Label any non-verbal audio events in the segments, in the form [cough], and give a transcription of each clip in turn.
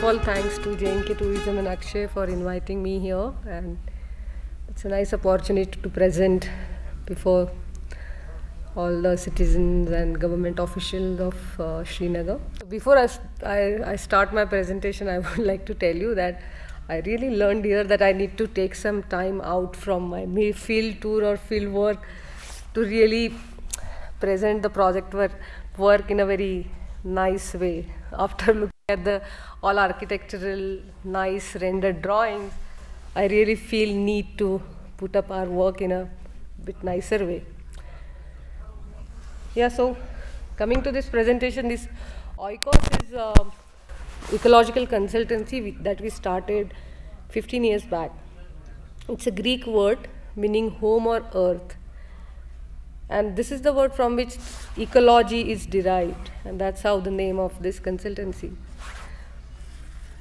Of all, thanks to J&K Tourism and Akshay for inviting me here, and it's a nice opportunity to present before all the citizens and government officials of uh, Srinagar. Before I, I, I start my presentation, I [laughs] would like to tell you that I really learned here that I need to take some time out from my field tour or field work to really present the project work, work in a very nice way. After [laughs] looking at the all architectural nice rendered drawings, I really feel need to put up our work in a bit nicer way. Yeah, so coming to this presentation, this Oikos is uh, ecological consultancy that we started 15 years back. It's a Greek word meaning home or earth. And this is the word from which ecology is derived, and that's how the name of this consultancy.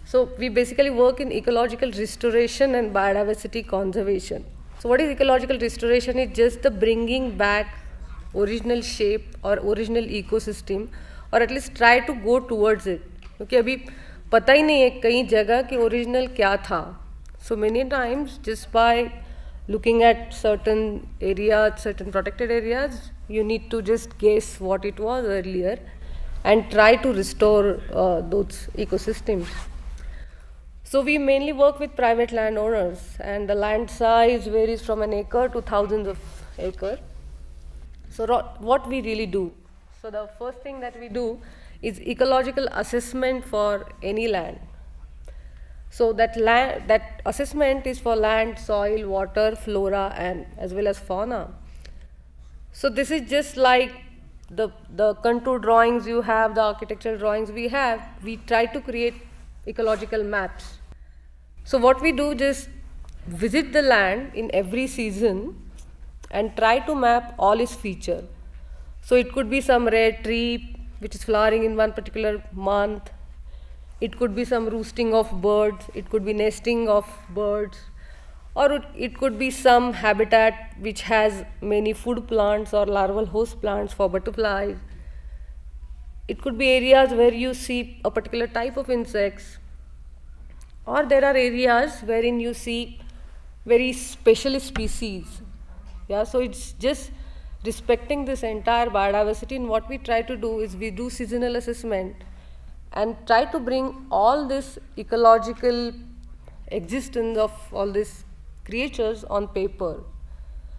So we basically work in ecological restoration and biodiversity conservation. So what is ecological restoration? It's just the bringing back original shape or original ecosystem or at least try to go towards it. क्योंकि अभी पता ही नहीं है कई जगह कि original क्या था so many times just by looking at certain areas, certain protected areas, you need to just guess what it was earlier and try to restore uh, those ecosystems. So we mainly work with private landowners and the land size varies from an acre to thousands of acre. So what we really do? So the first thing that we do is ecological assessment for any land. So that land, that assessment is for land, soil, water, flora, and as well as fauna. So this is just like the the contour drawings you have, the architectural drawings we have. We try to create ecological maps. So what we do just visit the land in every season and try to map all its feature. So it could be some rare tree which is flowering in one particular month. It could be some roosting of birds. It could be nesting of birds. Or it could be some habitat which has many food plants or larval host plants for butterflies. It could be areas where you see a particular type of insects. Or there are areas wherein you see very special species yeah, so it's just respecting this entire biodiversity and what we try to do is we do seasonal assessment and try to bring all this ecological existence of all these creatures on paper.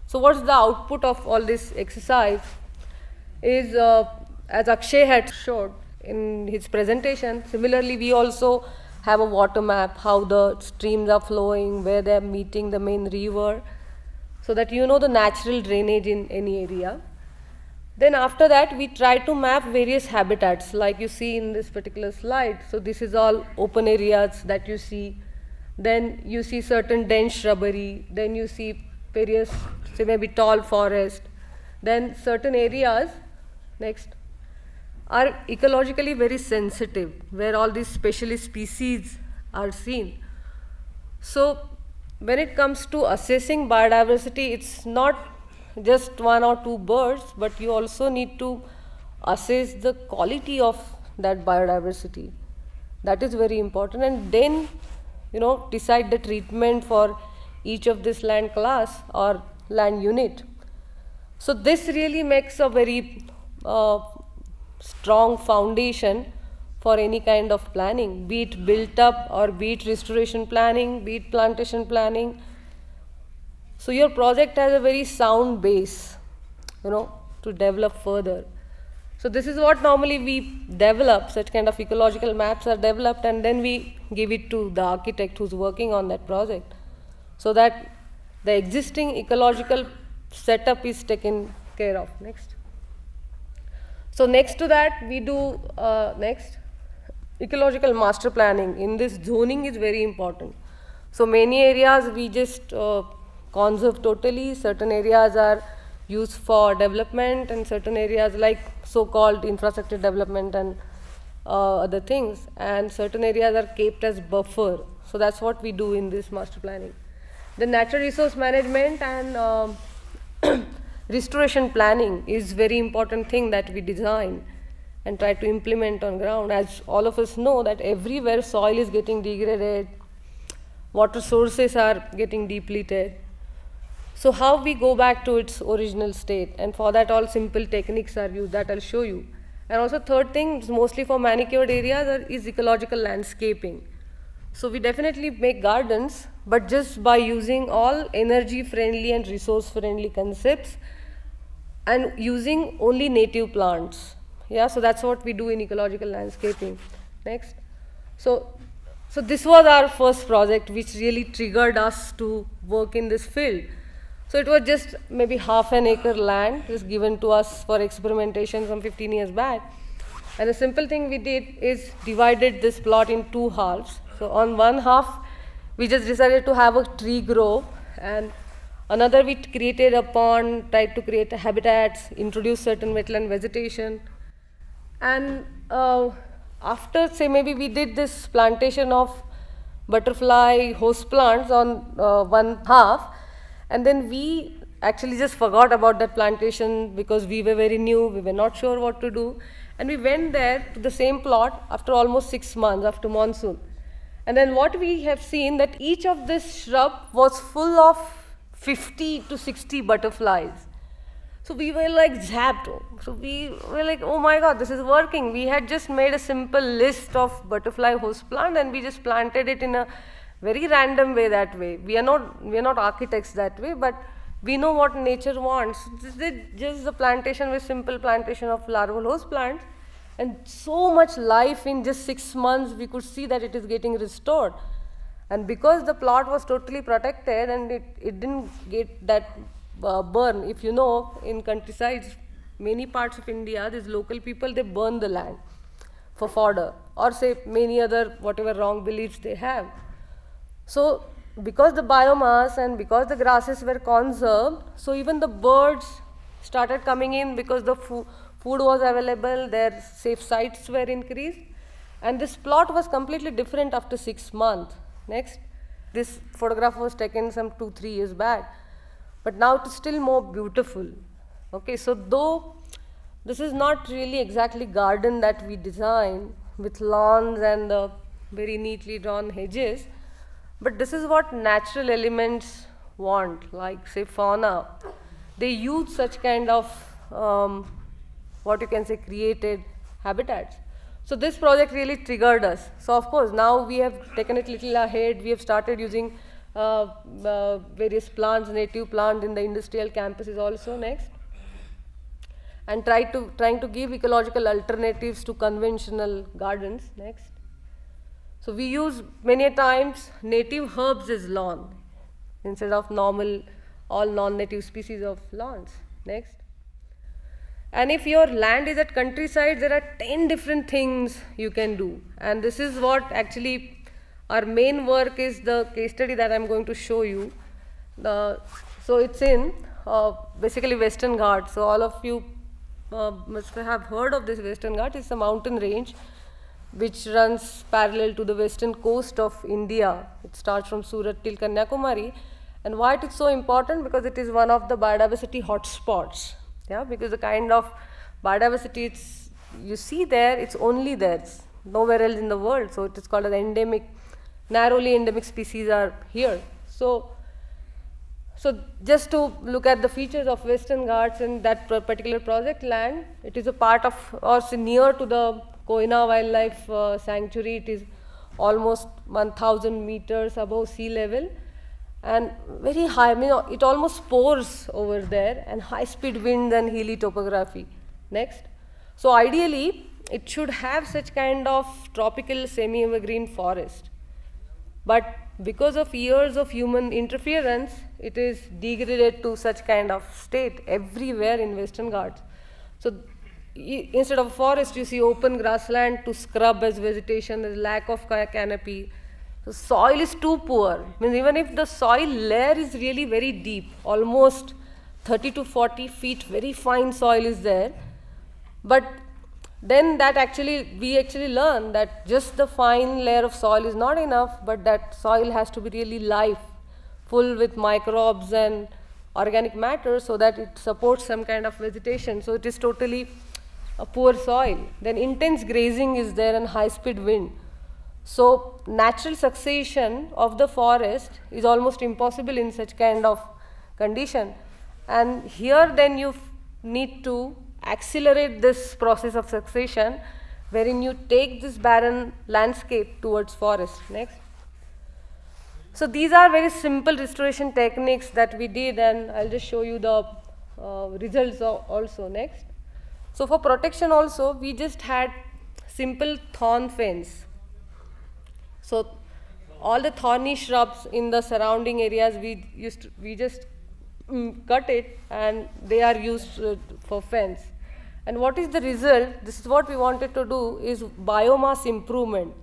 So what's the output of all this exercise is uh, as Akshay had showed in his presentation, similarly we also have a water map, how the streams are flowing, where they're meeting the main river, so that you know the natural drainage in any area. Then after that, we try to map various habitats like you see in this particular slide. So this is all open areas that you see. Then you see certain dense shrubbery. Then you see various, say maybe tall forest. Then certain areas, next, are ecologically very sensitive, where all these specialist species are seen. So when it comes to assessing biodiversity, it's not just one or two birds, but you also need to assess the quality of that biodiversity. That is very important. And then, you know, decide the treatment for each of this land class or land unit. So this really makes a very uh, strong foundation for any kind of planning, be it built up or be it restoration planning, be it plantation planning. So your project has a very sound base, you know, to develop further. So this is what normally we develop, such kind of ecological maps are developed and then we give it to the architect who's working on that project. So that the existing ecological setup is taken care of. Next. So next to that we do, uh, next ecological master planning in this zoning is very important. So many areas we just uh, conserve totally, certain areas are used for development and certain areas like so-called infrastructure development and uh, other things and certain areas are kept as buffer. So that's what we do in this master planning. The natural resource management and um, [clears throat] restoration planning is very important thing that we design and try to implement on ground. As all of us know that everywhere soil is getting degraded, water sources are getting depleted. So how we go back to its original state and for that all simple techniques are used that I'll show you. And also third thing, is mostly for manicured areas is ecological landscaping. So we definitely make gardens, but just by using all energy friendly and resource friendly concepts and using only native plants. Yeah, so that's what we do in ecological landscaping. Next. So, so this was our first project which really triggered us to work in this field. So it was just maybe half an acre land was given to us for experimentation from 15 years back. And the simple thing we did is divided this plot in two halves. So on one half, we just decided to have a tree grow and another we created a pond, tried to create habitats, introduce certain wetland vegetation. And uh, after say maybe we did this plantation of butterfly host plants on uh, one half, and then we actually just forgot about that plantation because we were very new, we were not sure what to do. And we went there to the same plot after almost six months after monsoon. And then what we have seen that each of this shrub was full of 50 to 60 butterflies. So we were like zapped. So we were like, oh my god, this is working. We had just made a simple list of butterfly host plant and we just planted it in a very random way that way. We are not, we are not architects that way, but we know what nature wants. This is just the plantation with simple plantation of larval host plants. And so much life in just six months, we could see that it is getting restored. And because the plot was totally protected and it, it didn't get that uh, burn, if you know, in countrysides, many parts of India, these local people, they burn the land for fodder or say many other whatever wrong beliefs they have. So because the biomass and because the grasses were conserved, so even the birds started coming in because the fo food was available, their safe sites were increased. And this plot was completely different after six months. Next. This photograph was taken some two, three years back. But now it is still more beautiful. Okay, so though this is not really exactly garden that we design with lawns and the very neatly drawn hedges, but this is what natural elements want, like say fauna. They use such kind of um, what you can say created habitats. So this project really triggered us. So of course now we have taken it little ahead. We have started using uh, uh, various plants, native plants in the industrial campuses also next. And try to, trying to give ecological alternatives to conventional gardens next. So we use many times native herbs as lawn instead of normal all non-native species of lawns. Next. And if your land is at countryside, there are 10 different things you can do. And this is what actually our main work is the case study that I'm going to show you. The, so it's in uh, basically Western Ghats. So all of you uh, must have heard of this Western Ghats. It's a mountain range which runs parallel to the western coast of India. It starts from Surat till Kanyakumari. And why it is so important? Because it is one of the biodiversity hotspots. Yeah, because the kind of biodiversity it's, you see there, it's only there. It's nowhere else in the world. So it is called an endemic, narrowly endemic species are here. So, so just to look at the features of Western Ghats and that particular project land, it is a part of or near to the Koyna Wildlife uh, Sanctuary. It is almost 1000 meters above sea level and very high, I mean, it almost pours over there and high speed winds and hilly topography. Next. So ideally, it should have such kind of tropical semi-evergreen forest. But because of years of human interference, it is degraded to such kind of state everywhere in Western Ghats. So instead of forest, you see open grassland to scrub as vegetation, there's lack of canopy. The soil is too poor. I mean, even if the soil layer is really very deep, almost 30 to 40 feet, very fine soil is there. But then that actually, we actually learn that just the fine layer of soil is not enough, but that soil has to be really live, full with microbes and organic matter so that it supports some kind of vegetation. So it is totally a poor soil. Then intense grazing is there and high speed wind. So natural succession of the forest is almost impossible in such kind of condition. And here then you need to accelerate this process of succession wherein you take this barren landscape towards forest. Next. So these are very simple restoration techniques that we did and I'll just show you the uh, results also next. So for protection also we just had simple thorn fence. So all the thorny shrubs in the surrounding areas we used to, we just mm, cut it and they are used uh, for fence. And what is the result? This is what we wanted to do is biomass improvement.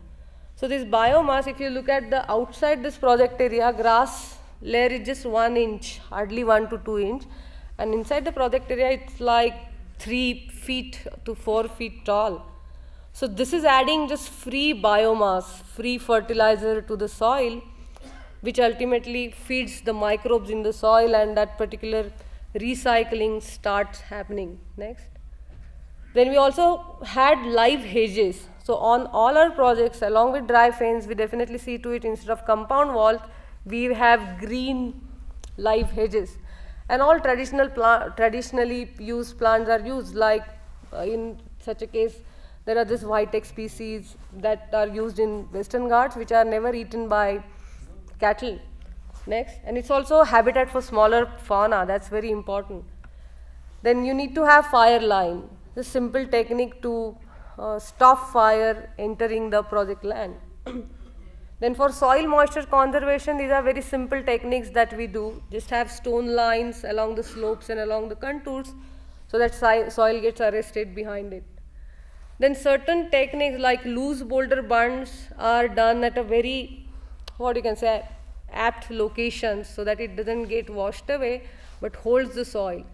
So this biomass, if you look at the outside this project area, grass layer is just one inch, hardly one to two inch. And inside the project area, it's like three feet to four feet tall. So this is adding just free biomass, free fertilizer to the soil, which ultimately feeds the microbes in the soil and that particular recycling starts happening. Next. Then we also had live hedges. So on all our projects, along with dry fence, we definitely see to it instead of compound walls, we have green live hedges. And all traditional traditionally used plants are used, like uh, in such a case, there are this Vitex species that are used in Western Ghats, which are never eaten by cattle. Next, and it's also habitat for smaller fauna, that's very important. Then you need to have fire line, the simple technique to uh, stop fire entering the project land. [clears throat] then for soil moisture conservation, these are very simple techniques that we do. Just have stone lines along the slopes and along the contours so that soil gets arrested behind it. Then certain techniques like loose boulder bunds are done at a very, what you can say, apt location so that it doesn't get washed away but holds the soil.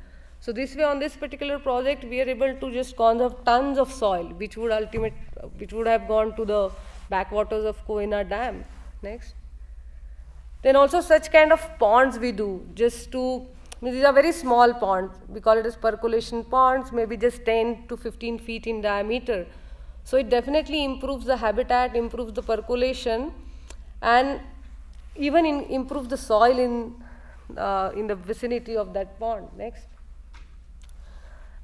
So this way on this particular project we are able to just conserve tons of soil which would ultimate which would have gone to the backwaters of Koyna Dam. Next. Then also such kind of ponds we do just to these are very small ponds. We call it as percolation ponds, maybe just 10 to 15 feet in diameter. So it definitely improves the habitat, improves the percolation, and even in, improves the soil in, uh, in the vicinity of that pond. Next.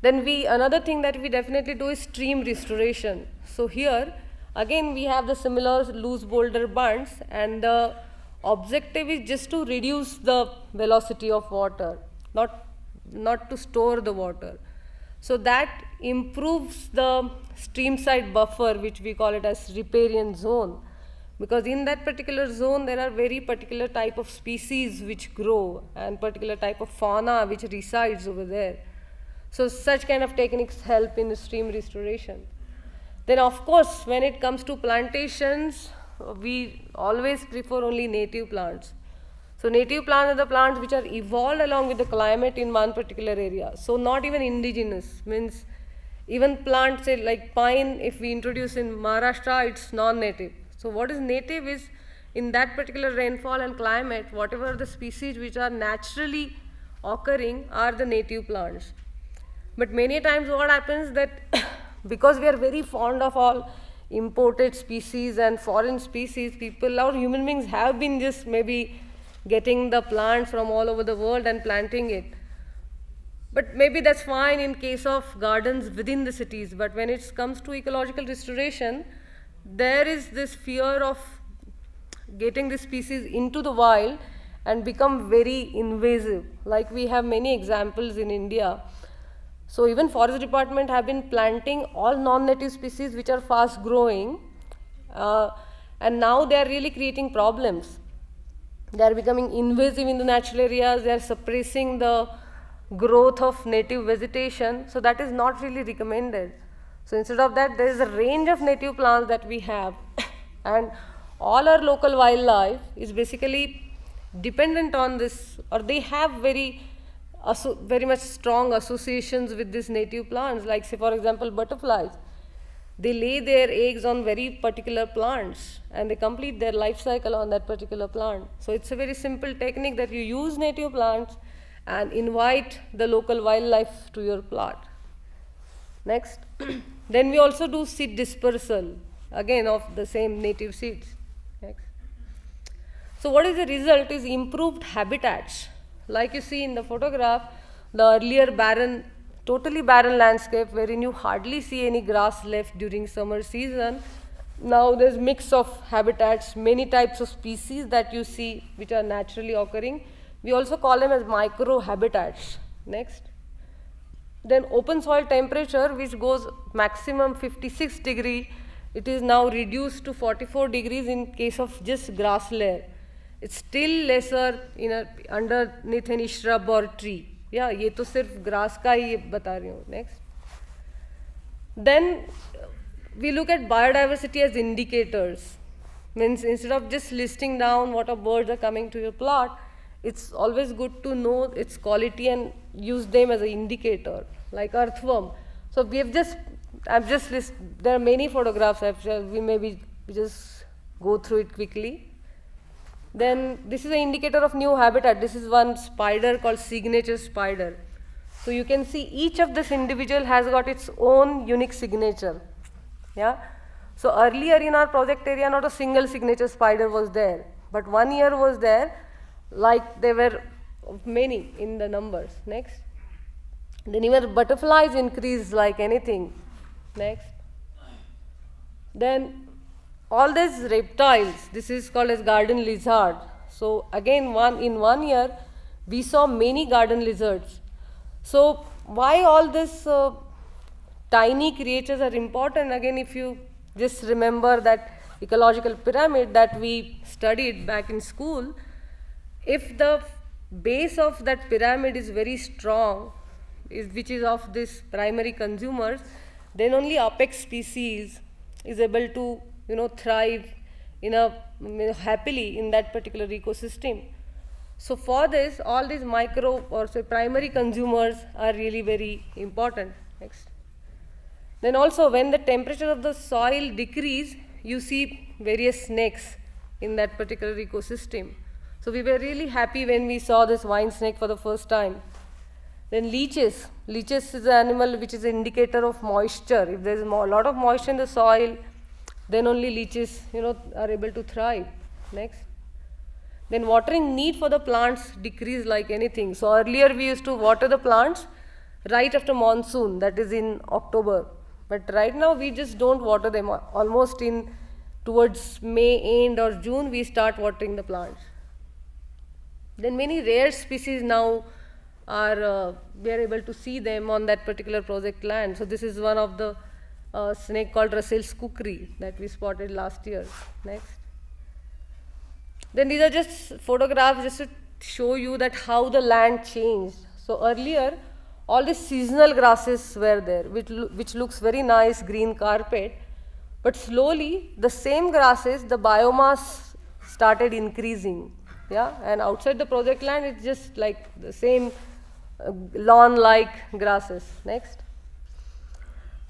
Then we, another thing that we definitely do is stream restoration. So here, again we have the similar loose boulder bunds and the objective is just to reduce the velocity of water, not, not to store the water. So that improves the stream side buffer, which we call it as riparian zone. Because in that particular zone, there are very particular type of species which grow and particular type of fauna which resides over there. So such kind of techniques help in stream restoration. Then of course, when it comes to plantations, we always prefer only native plants. So native plants are the plants which are evolved along with the climate in one particular area. So not even indigenous, means even plants say like pine, if we introduce in Maharashtra, it's non-native. So what is native is in that particular rainfall and climate, whatever the species which are naturally occurring are the native plants. But many times what happens that [coughs] because we are very fond of all imported species and foreign species, people or human beings have been just maybe getting the plants from all over the world and planting it. But maybe that's fine in case of gardens within the cities. But when it comes to ecological restoration, there is this fear of getting the species into the wild and become very invasive. Like we have many examples in India so even forest department have been planting all non-native species which are fast growing uh, and now they are really creating problems. They are becoming invasive in the natural areas, they are suppressing the growth of native vegetation. So that is not really recommended. So instead of that there is a range of native plants that we have [coughs] and all our local wildlife is basically dependent on this or they have very very much strong associations with these native plants, like say for example butterflies. They lay their eggs on very particular plants and they complete their life cycle on that particular plant. So it's a very simple technique that you use native plants and invite the local wildlife to your plot. Next. [clears throat] then we also do seed dispersal, again of the same native seeds. Next. So what is the result is improved habitats. Like you see in the photograph, the earlier barren, totally barren landscape wherein you hardly see any grass left during summer season. Now there's mix of habitats, many types of species that you see which are naturally occurring. We also call them as micro habitats. Next. Then open soil temperature which goes maximum 56 degree, it is now reduced to 44 degrees in case of just grass layer. It's still lesser in a, underneath any shrub or tree. Yeah, ये तो सिर्फ grass का ही बता रही हूँ. Next. Then we look at biodiversity as indicators. Means instead of just listing down what are birds are coming to your plot, it's always good to know its quality and use them as an indicator, like earthworm. So we have just, I've just list, there are many photographs, I've, we maybe just go through it quickly. Then this is an indicator of new habitat. This is one spider called signature spider. So you can see each of this individual has got its own unique signature. Yeah. So earlier in our project area, not a single signature spider was there, but one year was there like there were many in the numbers. Next. Then even butterflies increase like anything. Next. Then all these reptiles, this is called as garden lizard. So again, one in one year, we saw many garden lizards. So why all these uh, tiny creatures are important? Again, if you just remember that ecological pyramid that we studied back in school, if the base of that pyramid is very strong, is, which is of this primary consumers, then only apex species is able to you know thrive in a you know, happily in that particular ecosystem. So for this, all these micro or say primary consumers are really very important. Next. Then also when the temperature of the soil decrease, you see various snakes in that particular ecosystem. So we were really happy when we saw this vine snake for the first time. Then leeches. Leeches is an animal which is an indicator of moisture. If there is a lot of moisture in the soil, then only leeches you know, are able to thrive. Next. Then watering need for the plants decrease like anything. So earlier we used to water the plants right after monsoon, that is in October. But right now we just don't water them. Almost in towards May end or June we start watering the plants. Then many rare species now are, uh, we are able to see them on that particular project land. So this is one of the uh, snake called Russell's kukri that we spotted last year. Next. Then these are just photographs just to show you that how the land changed. So earlier, all the seasonal grasses were there, which, lo which looks very nice, green carpet. But slowly, the same grasses, the biomass started increasing yeah and outside the project land it's just like the same uh, lawn like grasses next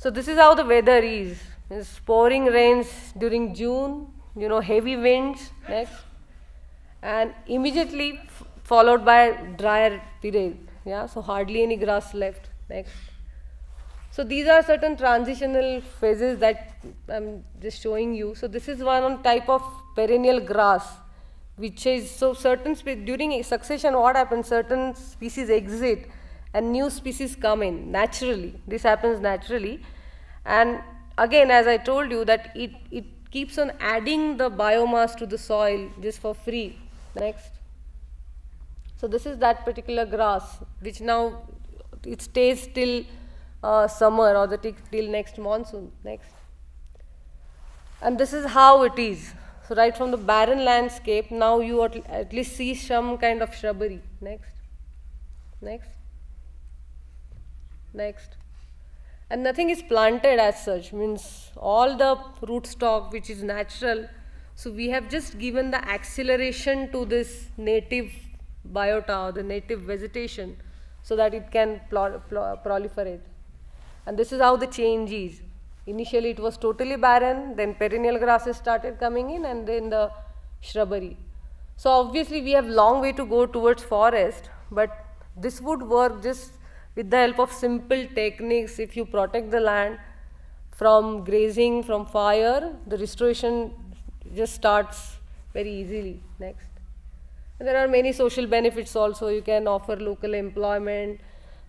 so this is how the weather is. It's pouring rains during june you know heavy winds next. And immediately followed by drier period yeah so hardly any grass left next. So these are certain transitional phases that i'm just showing you. So this is one type of perennial grass which is so certain during succession what happens certain species exit and new species come in naturally. This happens naturally. And again as i told you that it it keeps on adding the biomass to the soil just for free. Next. So this is that particular grass which now it stays till uh, summer or the till next monsoon. Next. And this is how it is. So right from the barren landscape, now you at least see some kind of shrubbery. Next. Next. Next. And nothing is planted as such, means all the rootstock which is natural. So we have just given the acceleration to this native biota or the native vegetation so that it can proliferate. And this is how the change is. Initially it was totally barren, then perennial grasses started coming in and then the shrubbery. So obviously we have long way to go towards forest, but this would work just with the help of simple techniques, if you protect the land from grazing, from fire, the restoration just starts very easily. Next. And there are many social benefits also. You can offer local employment.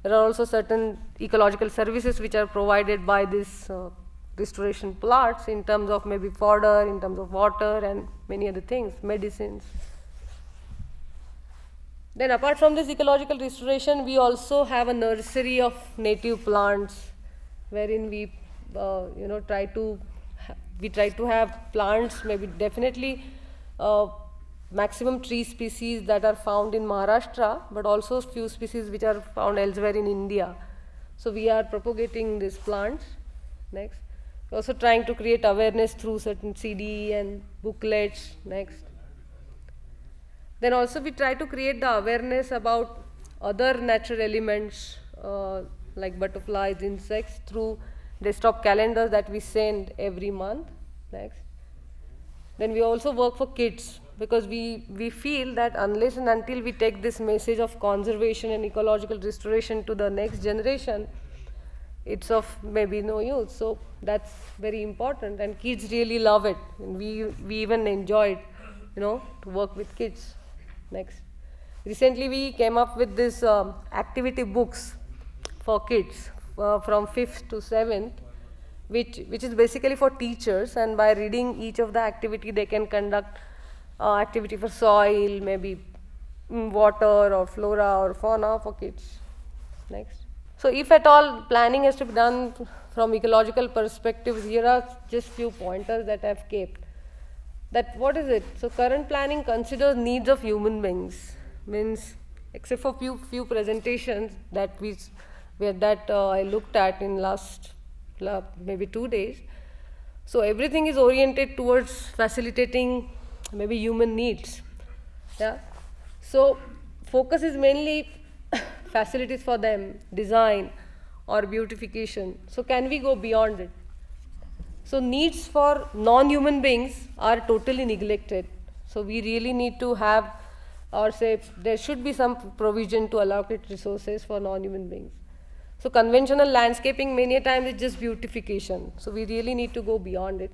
There are also certain ecological services which are provided by this uh, restoration plots in terms of maybe fodder, in terms of water and many other things, medicines. Then apart from this ecological restoration, we also have a nursery of native plants wherein we, uh, you know, try to, we try to have plants, maybe definitely uh, maximum tree species that are found in Maharashtra, but also few species which are found elsewhere in India. So we are propagating these plants. Next. We're also trying to create awareness through certain CD and booklets. Next. Then also we try to create the awareness about other natural elements uh, like butterflies, insects through desktop calendars that we send every month. Next. Then we also work for kids because we, we feel that unless and until we take this message of conservation and ecological restoration to the next generation, it's of maybe no use. So that's very important and kids really love it. And we, we even enjoy it, you know, to work with kids. Next. Recently, we came up with this um, activity books for kids uh, from 5th to 7th, which, which is basically for teachers. And by reading each of the activity, they can conduct uh, activity for soil, maybe mm, water or flora or fauna for kids. Next. So if at all planning has to be done from ecological perspectives, here are just few pointers that I've kept that what is it? So current planning considers needs of human beings. Means except for few few presentations that we where that uh, I looked at in last uh, maybe two days. So everything is oriented towards facilitating maybe human needs. Yeah. So focus is mainly [coughs] facilities for them, design or beautification. So can we go beyond it? So needs for non-human beings are totally neglected. So we really need to have or say there should be some provision to allocate resources for non-human beings. So conventional landscaping many a times is just beautification. So we really need to go beyond it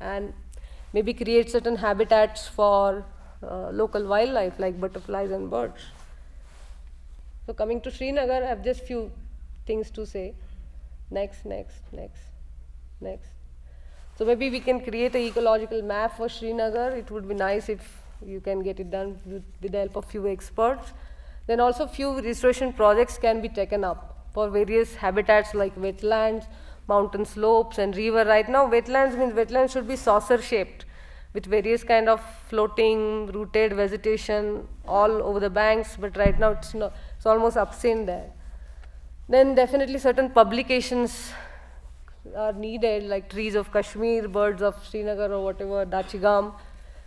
and maybe create certain habitats for uh, local wildlife like butterflies and birds. So coming to Srinagar, I have just few things to say. Next, next, next, next. So maybe we can create an ecological map for Srinagar. It would be nice if you can get it done with, with the help of few experts. Then also few restoration projects can be taken up for various habitats like wetlands, mountain slopes and river. Right now wetlands means wetlands should be saucer shaped with various kind of floating rooted vegetation all over the banks but right now it's, not, it's almost obscene there. Then definitely certain publications are needed, like trees of Kashmir, birds of Srinagar or whatever, Dachigam.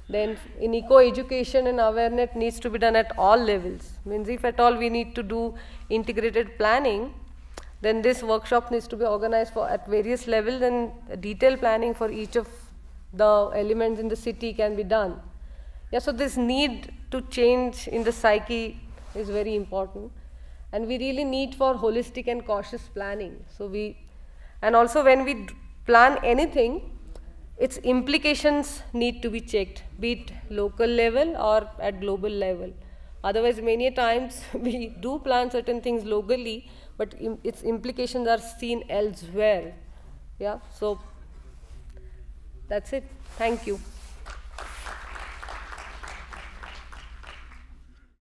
Then in eco-education and awareness needs to be done at all levels. Means if at all we need to do integrated planning, then this workshop needs to be organized for at various levels and detailed planning for each of the elements in the city can be done. Yeah, so this need to change in the psyche is very important. And we really need for holistic and cautious planning. So we and also when we plan anything, its implications need to be checked, be it local level or at global level. Otherwise, many times [laughs] we do plan certain things locally, but Im its implications are seen elsewhere. Yeah, so that's it. Thank you.